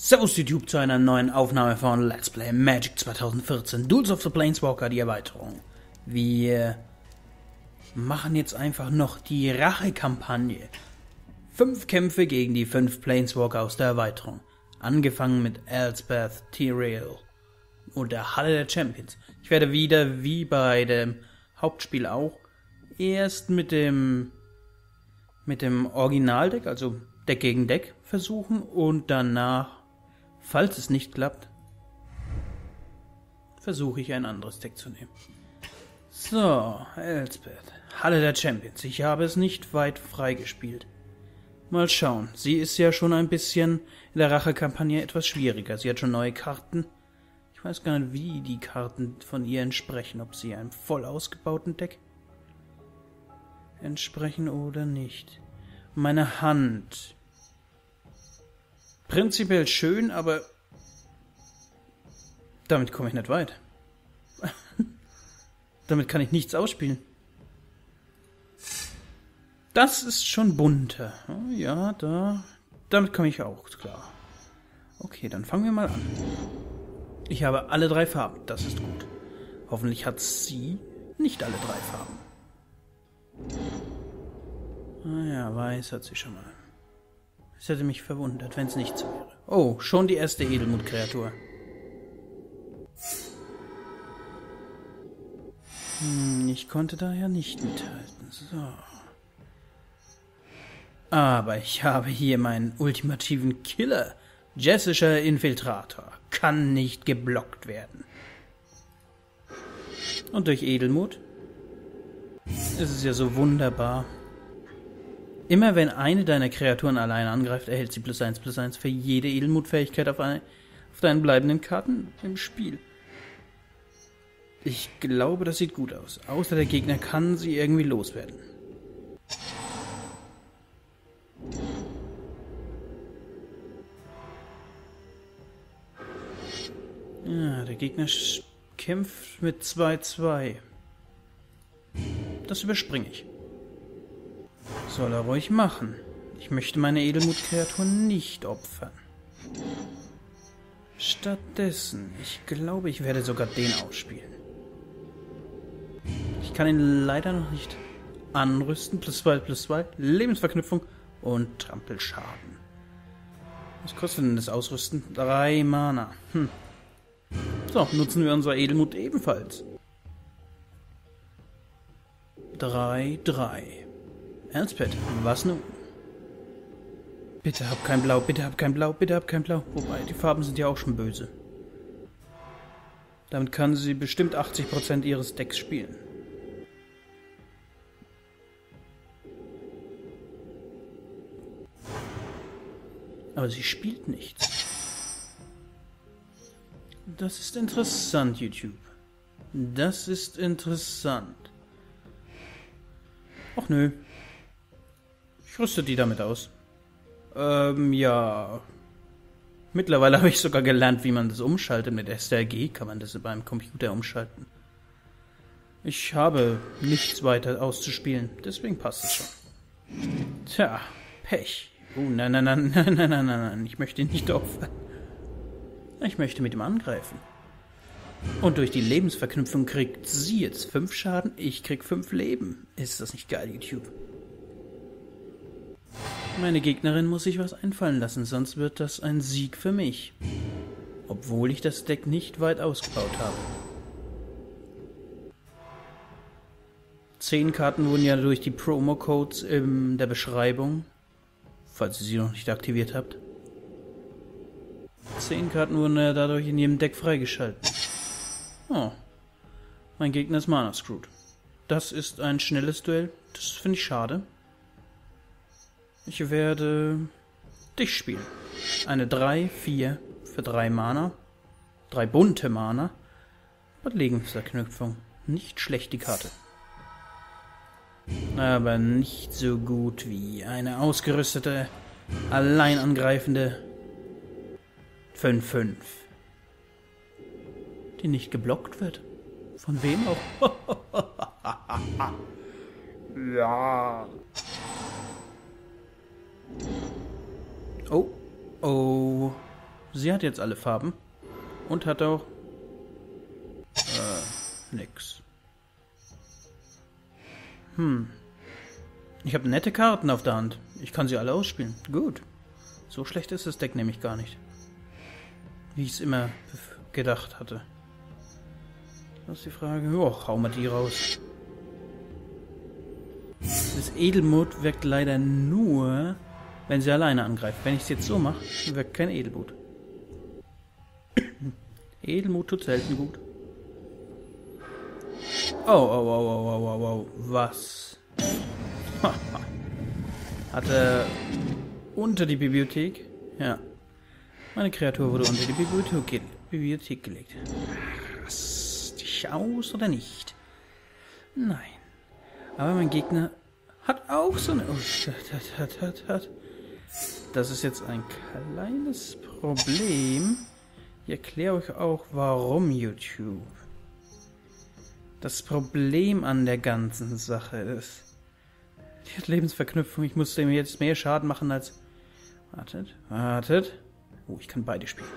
Servus YouTube zu einer neuen Aufnahme von Let's Play Magic 2014 Duels of the Planeswalker, die Erweiterung. Wir machen jetzt einfach noch die Rache-Kampagne. Fünf Kämpfe gegen die fünf Planeswalker aus der Erweiterung. Angefangen mit Elspeth Tyrael und der Halle der Champions. Ich werde wieder, wie bei dem Hauptspiel auch, erst mit dem mit dem Originaldeck, also Deck gegen Deck versuchen und danach Falls es nicht klappt, versuche ich ein anderes Deck zu nehmen. So, Elspeth. Halle der Champions. Ich habe es nicht weit freigespielt. Mal schauen. Sie ist ja schon ein bisschen in der Rachekampagne etwas schwieriger. Sie hat schon neue Karten. Ich weiß gar nicht, wie die Karten von ihr entsprechen. Ob sie einem voll ausgebauten Deck entsprechen oder nicht. Meine Hand prinzipiell schön, aber damit komme ich nicht weit. damit kann ich nichts ausspielen. Das ist schon bunter. Oh, ja, da. Damit komme ich auch klar. Okay, dann fangen wir mal an. Ich habe alle drei Farben, das ist gut. Hoffentlich hat sie nicht alle drei Farben. Ah ja, weiß hat sie schon mal. Es hätte mich verwundert, wenn es nicht so wäre. Oh, schon die erste Edelmut-Kreatur. Hm, ich konnte daher nicht mithalten. So. Aber ich habe hier meinen ultimativen Killer. Jessischer Infiltrator. Kann nicht geblockt werden. Und durch Edelmut ist es ja so wunderbar, Immer wenn eine deiner Kreaturen allein angreift, erhält sie plus eins plus eins für jede Edelmutfähigkeit auf, eine, auf deinen bleibenden Karten im Spiel. Ich glaube, das sieht gut aus. Außer der Gegner kann sie irgendwie loswerden. Ja, der Gegner kämpft mit 2-2. Das überspringe ich. Soll er ruhig machen. Ich möchte meine Edelmutkreatur nicht opfern. Stattdessen, ich glaube, ich werde sogar den ausspielen. Ich kann ihn leider noch nicht anrüsten. Plus 2, plus 2, Lebensverknüpfung und Trampelschaden. Was kostet denn das Ausrüsten? Drei Mana. Hm. So, nutzen wir unser Edelmut ebenfalls. Drei, drei. Elspeth, was nun? Bitte hab kein Blau, bitte hab kein Blau, bitte hab kein Blau. Wobei, die Farben sind ja auch schon böse. Damit kann sie bestimmt 80% ihres Decks spielen. Aber sie spielt nichts. Das ist interessant, YouTube. Das ist interessant. Ach nö, ich rüste die damit aus. Ähm, ja. Mittlerweile habe ich sogar gelernt, wie man das umschaltet. Mit SLG kann man das beim Computer umschalten. Ich habe nichts weiter auszuspielen, deswegen passt es schon. Tja, Pech. Oh, nein, nein, nein, nein, nein, nein, nein, nein. ich möchte nicht aufhören. Ich möchte mit ihm angreifen. Und durch die Lebensverknüpfung kriegt sie jetzt fünf Schaden, ich krieg fünf Leben. Ist das nicht geil, YouTube? Meine Gegnerin muss sich was einfallen lassen, sonst wird das ein Sieg für mich. Obwohl ich das Deck nicht weit ausgebaut habe. Zehn Karten wurden ja durch die Promo-Codes in der Beschreibung, falls ihr sie noch nicht aktiviert habt. Zehn Karten wurden ja dadurch in jedem Deck freigeschaltet. Oh. Mein Gegner ist Mana Screwed. Das ist ein schnelles Duell. Das finde ich schade. Ich werde dich spielen. Eine 3, 4 für 3 Mana. Drei bunte Mana. Überlegungsverknüpfung. Nicht schlecht die Karte. Aber nicht so gut wie eine ausgerüstete, allein angreifende 5-5. Die nicht geblockt wird. Von wem auch? ja. Oh, oh. sie hat jetzt alle Farben. Und hat auch... Äh, nix. Hm. Ich habe nette Karten auf der Hand. Ich kann sie alle ausspielen. Gut. So schlecht ist das Deck nämlich gar nicht. Wie ich es immer gedacht hatte. Das ist die Frage. Jo, hau mal die raus. Das Edelmut wirkt leider nur, wenn sie alleine angreift. Wenn ich es jetzt so mache, wirkt kein Edelmut. Edelmut tut selten gut. Oh, oh, oh, oh, oh, oh, oh. Was? Hat er unter die Bibliothek? Ja. Meine Kreatur wurde unter die Bibliothek, Bibliothek gelegt. Rast dich aus oder nicht? Nein. Aber mein Gegner hat auch so eine... Oh, hat, hat, hat, hat. Das ist jetzt ein kleines Problem. Ich erkläre euch auch, warum YouTube. Das Problem an der ganzen Sache ist, die Lebensverknüpfung. Ich muss dem jetzt mehr Schaden machen als... Wartet, wartet. Oh, ich kann beide spielen.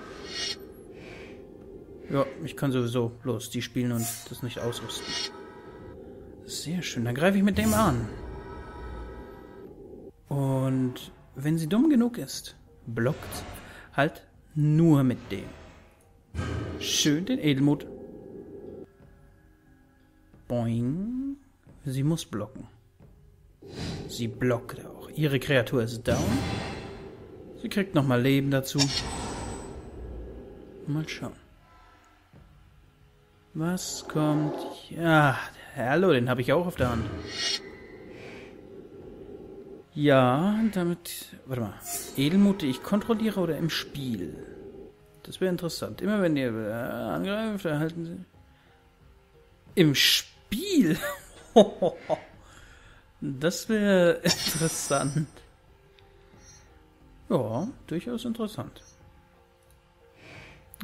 Ja, ich kann sowieso bloß die spielen und das nicht ausrüsten. Sehr schön, dann greife ich mit dem an. Und wenn sie dumm genug ist, blockt halt nur mit dem. Schön den Edelmut. Boing. Sie muss blocken. Sie blockt auch. Ihre Kreatur ist down. Sie kriegt nochmal Leben dazu. Mal schauen. Was kommt? Ja, hallo, den habe ich auch auf der Hand. Ja, damit... Warte mal. Edelmut, ich kontrolliere oder im Spiel? Das wäre interessant. Immer wenn ihr äh, angreift, erhalten sie... Im Spiel? das wäre interessant. Ja, durchaus interessant.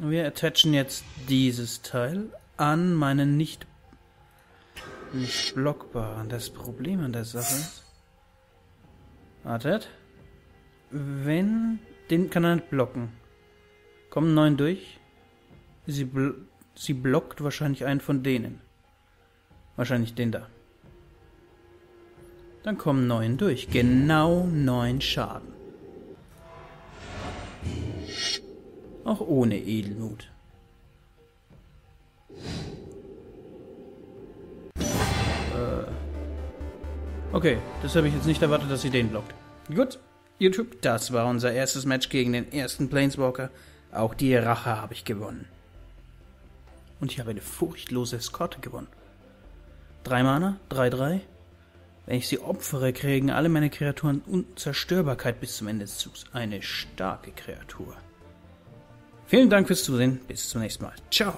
Wir attachen jetzt dieses Teil an meinen nicht, nicht blockbaren. Das Problem an der Sache ist, Wartet. Wenn... Den kann er nicht blocken. Kommen neun durch. Sie, bl sie blockt wahrscheinlich einen von denen. Wahrscheinlich den da. Dann kommen neun durch. Genau neun Schaden. Auch ohne Edelmut. Okay, das habe ich jetzt nicht erwartet, dass sie den blockt. Gut, YouTube, das war unser erstes Match gegen den ersten Planeswalker. Auch die Rache habe ich gewonnen. Und ich habe eine furchtlose Eskorte gewonnen. Drei Mana, 3-3. Wenn ich sie opfere, kriegen alle meine Kreaturen Unzerstörbarkeit bis zum Ende des Zugs. Eine starke Kreatur. Vielen Dank fürs Zusehen. Bis zum nächsten Mal. Ciao.